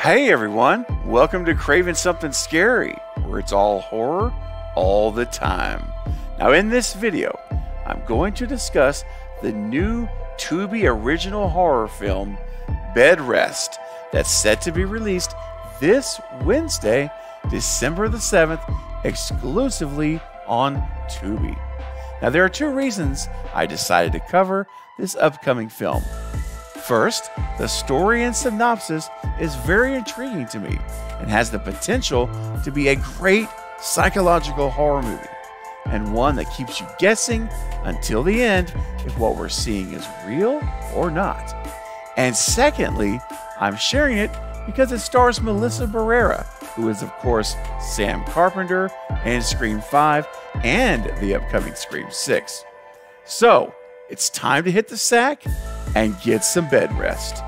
Hey everyone, welcome to Craven Something Scary, where it's all horror all the time. Now, in this video, I'm going to discuss the new Tubi original horror film, Bed Rest, that's set to be released this Wednesday, December the 7th, exclusively on Tubi. Now, there are two reasons I decided to cover this upcoming film. First, the story and synopsis is very intriguing to me and has the potential to be a great psychological horror movie and one that keeps you guessing until the end if what we're seeing is real or not. And secondly, I'm sharing it because it stars Melissa Barrera, who is, of course, Sam Carpenter in Scream 5 and the upcoming Scream 6. So, it's time to hit the sack and get some bed rest.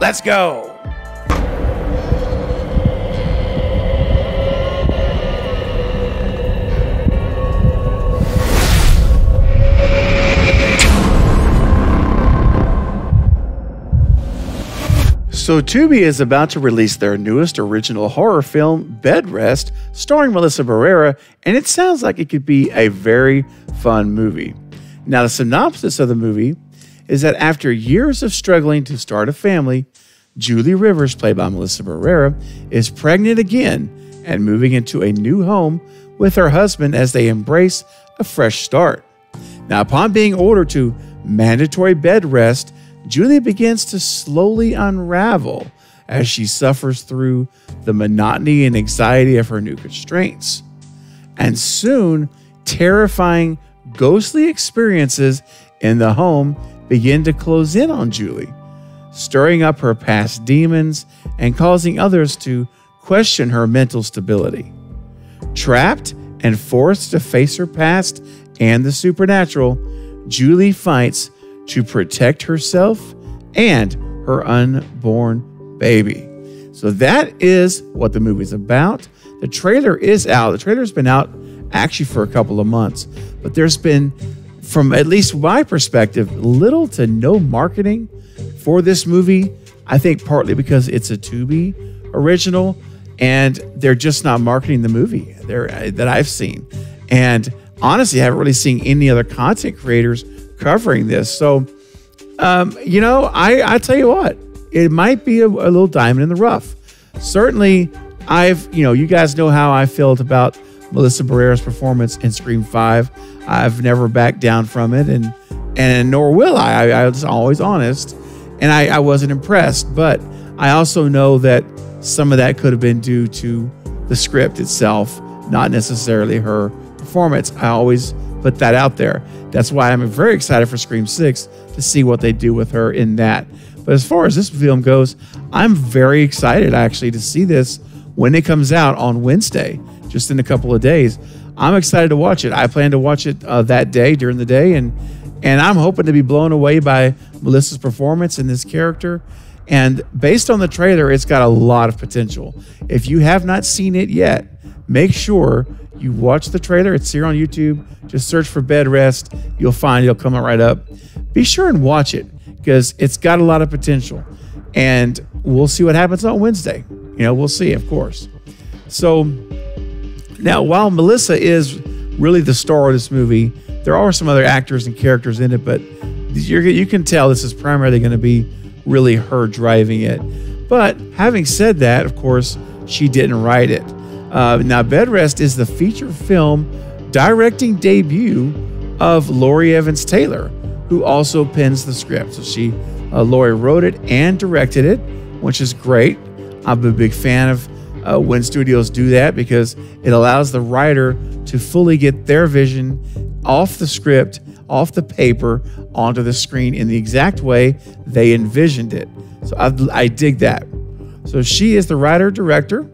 Let's go! So, Tubi is about to release their newest original horror film, Bed Rest, starring Melissa Barrera, and it sounds like it could be a very fun movie. Now, the synopsis of the movie is that after years of struggling to start a family, Julie Rivers, played by Melissa Barrera, is pregnant again and moving into a new home with her husband as they embrace a fresh start. Now, upon being ordered to mandatory bed rest, Julie begins to slowly unravel as she suffers through the monotony and anxiety of her new constraints. And soon, terrifying, ghostly experiences in the home begin to close in on Julie, stirring up her past demons and causing others to question her mental stability. Trapped and forced to face her past and the supernatural, Julie fights to protect herself and her unborn baby. So that is what the movie's about. The trailer is out. The trailer's been out actually for a couple of months, but there's been from at least my perspective, little to no marketing for this movie. I think partly because it's a Tubi original and they're just not marketing the movie there uh, that I've seen. And honestly, I haven't really seen any other content creators covering this. So, um, you know, I, I tell you what, it might be a, a little diamond in the rough. Certainly, I've, you know, you guys know how I felt about Melissa Barrera's performance in Scream 5. I've never backed down from it, and and nor will I. I, I was always honest, and I, I wasn't impressed. But I also know that some of that could have been due to the script itself, not necessarily her performance. I always put that out there. That's why I'm very excited for Scream 6 to see what they do with her in that. But as far as this film goes, I'm very excited actually to see this when it comes out on Wednesday just in a couple of days. I'm excited to watch it. I plan to watch it uh, that day during the day, and and I'm hoping to be blown away by Melissa's performance in this character. And based on the trailer, it's got a lot of potential. If you have not seen it yet, make sure you watch the trailer. It's here on YouTube. Just search for Bed Rest. You'll find it'll come right up. Be sure and watch it because it's got a lot of potential. And we'll see what happens on Wednesday. You know, we'll see, of course. So now, while Melissa is really the star of this movie, there are some other actors and characters in it, but you can tell this is primarily going to be really her driving it. But having said that, of course, she didn't write it. Uh, now, Bed Rest is the feature film directing debut of Lori Evans Taylor, who also pens the script. So she, uh, Lori wrote it and directed it, which is great. I'm a big fan of uh, when studios do that because it allows the writer to fully get their vision off the script, off the paper, onto the screen in the exact way they envisioned it. So I, I dig that. So she is the writer director,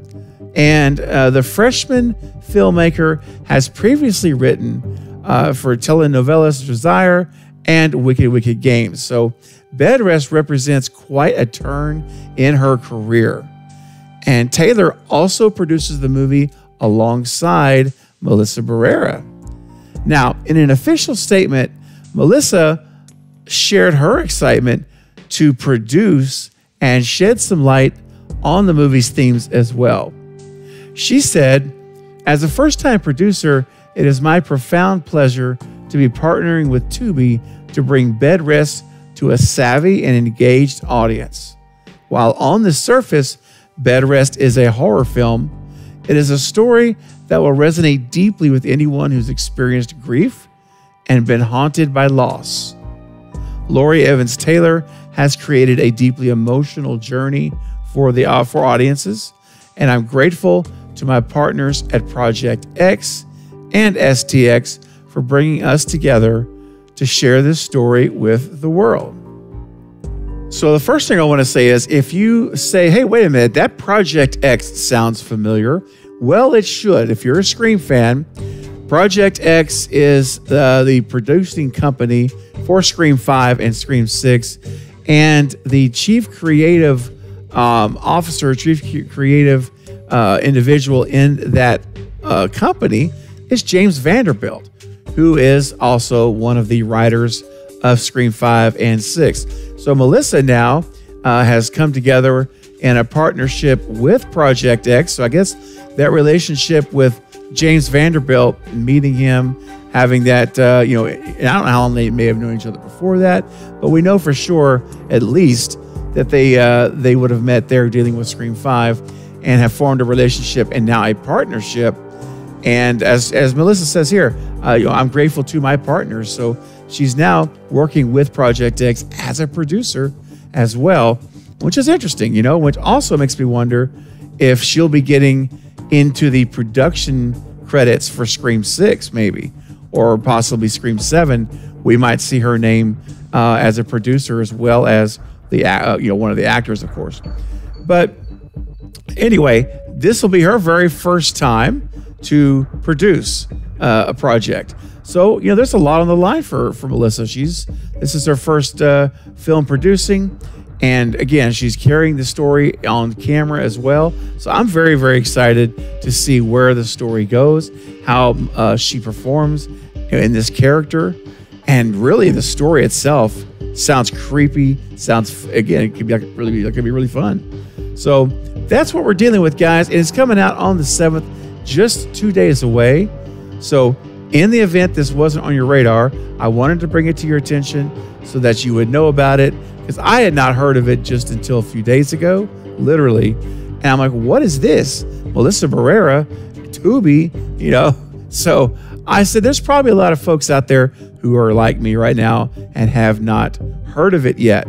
and uh, the freshman filmmaker has previously written uh, for telenovelas Desire and Wicked Wicked Games. So Bed Rest represents quite a turn in her career. And Taylor also produces the movie alongside Melissa Barrera. Now, in an official statement, Melissa shared her excitement to produce and shed some light on the movie's themes as well. She said, As a first time producer, it is my profound pleasure to be partnering with Tubi to bring bed rest to a savvy and engaged audience. While on the surface, Bed Rest is a horror film, it is a story that will resonate deeply with anyone who's experienced grief and been haunted by loss. Lori Evans Taylor has created a deeply emotional journey for the uh, for audiences, and I'm grateful to my partners at Project X and STX for bringing us together to share this story with the world. So, the first thing I want to say is if you say, hey, wait a minute, that Project X sounds familiar, well, it should. If you're a Scream fan, Project X is uh, the producing company for Scream 5 and Scream 6, and the chief creative um, officer, chief creative uh, individual in that uh, company is James Vanderbilt, who is also one of the writers of Scream 5 and 6. So Melissa now uh, has come together in a partnership with Project X. So I guess that relationship with James Vanderbilt, meeting him, having that, uh, you know, I don't know how long they may have known each other before that, but we know for sure, at least, that they uh, they would have met there dealing with Scream Five, and have formed a relationship and now a partnership. And as as Melissa says here, uh, you know, I'm grateful to my partners. So she's now working with Project X as a producer as well, which is interesting, you know, which also makes me wonder if she'll be getting into the production credits for Scream 6, maybe, or possibly Scream 7. We might see her name uh, as a producer as well as the, uh, you know, one of the actors, of course. But anyway, this will be her very first time to produce uh, a project. So you know, there's a lot on the line for for Melissa. She's this is her first uh, film producing, and again, she's carrying the story on camera as well. So I'm very very excited to see where the story goes, how uh, she performs in this character, and really the story itself sounds creepy. Sounds again, it could be like really it could be really fun. So that's what we're dealing with, guys. And it's coming out on the seventh, just two days away. So in the event this wasn't on your radar, I wanted to bring it to your attention so that you would know about it because I had not heard of it just until a few days ago, literally. And I'm like, what is this? Melissa Barrera, Tubi, you know? So I said, there's probably a lot of folks out there who are like me right now and have not heard of it yet.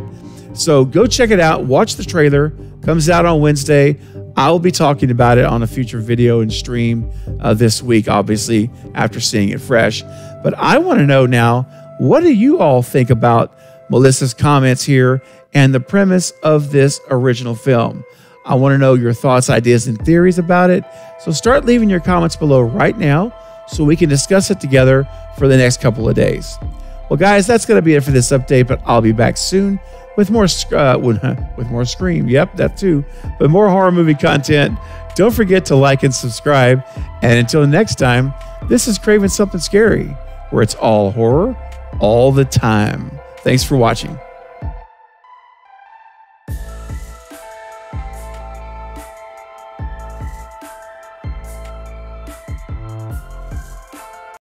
So go check it out. Watch the trailer. Comes out on Wednesday. I will be talking about it on a future video and stream uh, this week, obviously, after seeing it fresh. But I want to know now what do you all think about Melissa's comments here and the premise of this original film? I want to know your thoughts, ideas, and theories about it. So start leaving your comments below right now so we can discuss it together for the next couple of days. Well, guys, that's going to be it for this update, but I'll be back soon with more uh, with more Scream. Yep, that too. But more horror movie content. Don't forget to like and subscribe. And until next time, this is Craven Something Scary, where it's all horror all the time. Thanks for watching.